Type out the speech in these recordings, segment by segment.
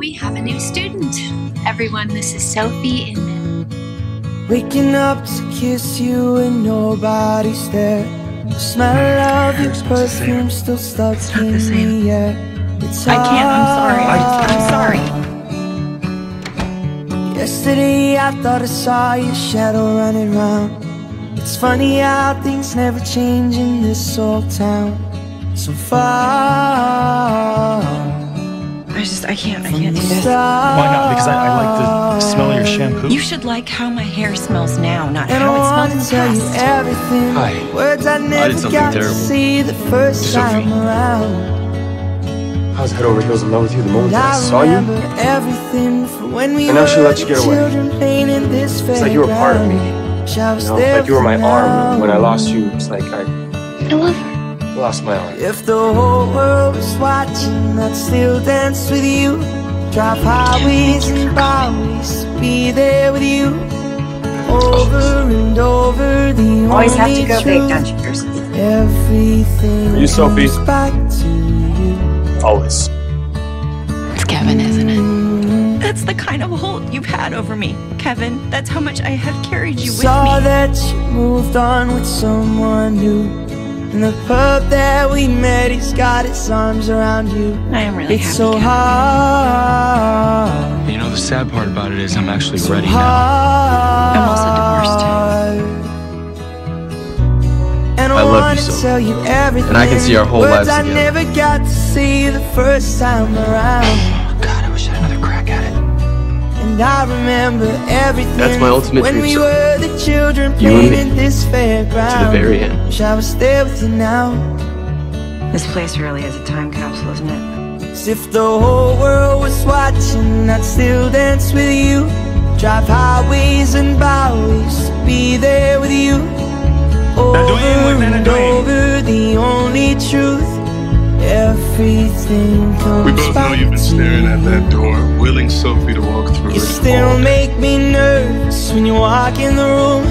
We have a new student. Everyone, this is Sophie Inman. Waking up to kiss you and nobody's there. The smell of your perfume still stuck in the air. It's I can't, I'm sorry. I, I'm sorry. Yesterday I thought I saw your shadow running round. It's funny how things never change in this old town. So far. I just, I can't, I can't do this. Why not? Because I, I like the smell of your shampoo. You should like how my hair smells now, not And how I it want smells in tell the you past. everything. Hi. Words I never something got terrible. to see the first To Sophie. time around. I was head over heels in love with you the moment that I I saw you. everything from when we And now were she lets you get away. children playing in this It's like you were part of me. fairground. Wish I was You know, like you were my arm. When I lost you, it's like I I love her. Lost my arm. If the whole world was watching, I'd still dance with you. Drive highways and byways, be there with you. Over and over, the Always have to only go big, don't you, Bruce? Everything Are you Sophie? comes back to you. Always. It's Kevin, isn't it? Mm-hmm. That's the kind of hold you've had over me, Kevin. That's how much I have carried you with Saw me. Saw that you moved on with someone new. In the pub that we met, he's got his arms around you. I am really It's happy, so hard. You know, the sad part about it is I'm actually so ready now. I'm also divorced. And I, I love you, wanna tell you everything. And I can see our whole Words lives I together. never got to see the first time around. And I remember everything. That's my ultimate when dream, we were the children You and playing me. in this fairground. To the very end. Wish I was there with you now. This place really is a time capsule, isn't it? As if the whole world was watching, I'd still dance with you. Drive highways and byways, be there with you. We both know you've been staring at that door, willing Sophie to walk through You it. still all make me nervous when you walk in the room.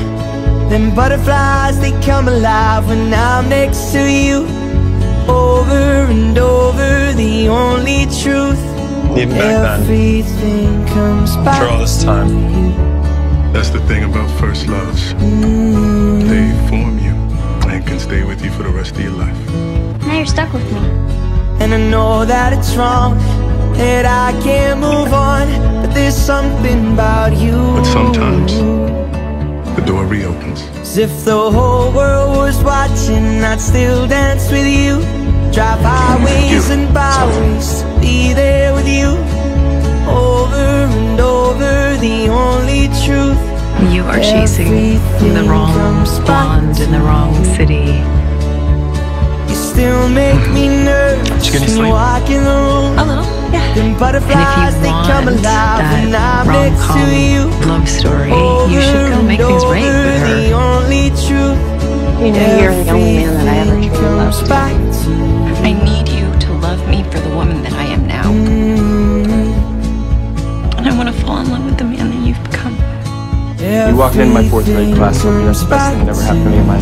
Them butterflies, they come alive when I'm next to you. Over and over, the only truth. Even back then, Everything comes back. all this time. that's the thing about first loves. Mm. They form And I know that it's wrong, that I can't move on. But there's something about you. But sometimes- The door reopens. As if the whole world was watching, I'd still dance with you. Drive highways You, and byways, be there with you. Over and over, the only truth. You are chasing the wrong blonde in the wrong city. You still make me nervous you getting when you sleep? walk in the room. A little, yeah. Them And if you they come want alive when that I'm next to you. rom-com love story, you should go make things right with Over The her. only truth. You know you're the only man that I ever Everything truly comes loved. back. I need you to love me for the woman that I am now. Mm, And I want to fall in love with the man that you've become. You walked into my fourth grade class, Sophie, that's the best thing that ever happened to me in my life.